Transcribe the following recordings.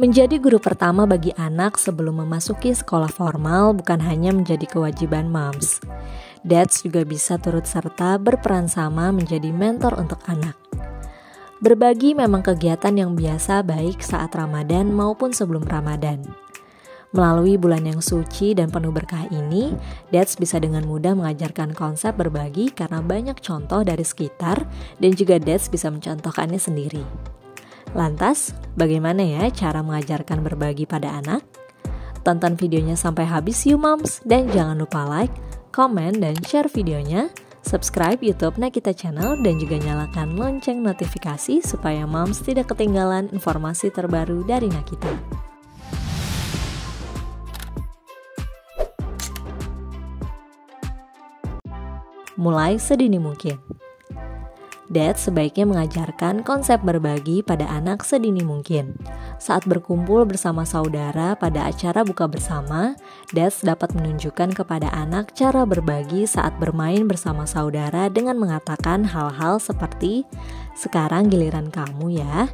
Menjadi guru pertama bagi anak sebelum memasuki sekolah formal bukan hanya menjadi kewajiban moms. Dads juga bisa turut serta berperan sama menjadi mentor untuk anak. Berbagi memang kegiatan yang biasa baik saat Ramadan maupun sebelum Ramadan. Melalui bulan yang suci dan penuh berkah ini, Dads bisa dengan mudah mengajarkan konsep berbagi karena banyak contoh dari sekitar dan juga Dads bisa mencontohkannya sendiri. Lantas, bagaimana ya cara mengajarkan berbagi pada anak? Tonton videonya sampai habis you moms dan jangan lupa like, komen, dan share videonya. Subscribe YouTube Nakita Channel dan juga nyalakan lonceng notifikasi supaya moms tidak ketinggalan informasi terbaru dari Nakita. Mulai sedini mungkin. Dad sebaiknya mengajarkan konsep berbagi pada anak sedini mungkin. Saat berkumpul bersama saudara pada acara buka bersama, Dad dapat menunjukkan kepada anak cara berbagi saat bermain bersama saudara dengan mengatakan hal-hal seperti "Sekarang giliran kamu ya."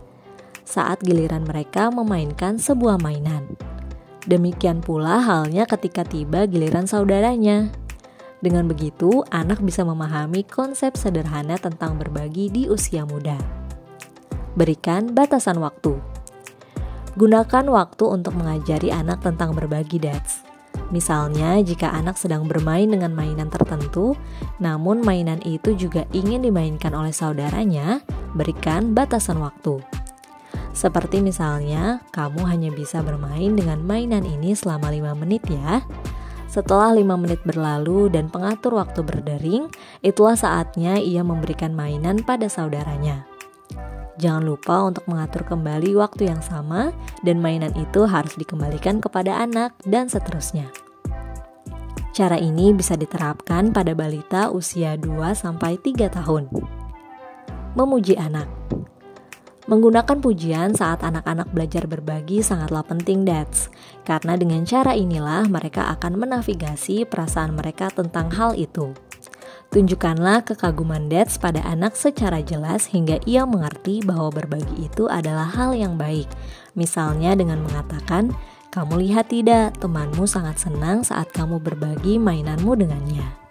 Saat giliran mereka memainkan sebuah mainan. Demikian pula halnya ketika tiba giliran saudaranya. Dengan begitu, anak bisa memahami konsep sederhana tentang berbagi di usia muda. Berikan batasan waktu. Gunakan waktu untuk mengajari anak tentang berbagi dads. Misalnya, jika anak sedang bermain dengan mainan tertentu, namun mainan itu juga ingin dimainkan oleh saudaranya, berikan batasan waktu. Seperti misalnya, kamu hanya bisa bermain dengan mainan ini selama 5 menit ya. Setelah lima menit berlalu dan pengatur waktu berdering, itulah saatnya ia memberikan mainan pada saudaranya. Jangan lupa untuk mengatur kembali waktu yang sama dan mainan itu harus dikembalikan kepada anak dan seterusnya. Cara ini bisa diterapkan pada balita usia 2-3 tahun. Memuji anak Menggunakan pujian saat anak-anak belajar berbagi sangatlah penting, Dads. Karena dengan cara inilah mereka akan menavigasi perasaan mereka tentang hal itu. Tunjukkanlah kekaguman Dads pada anak secara jelas hingga ia mengerti bahwa berbagi itu adalah hal yang baik. Misalnya dengan mengatakan, "Kamu lihat tidak, temanmu sangat senang saat kamu berbagi mainanmu dengannya."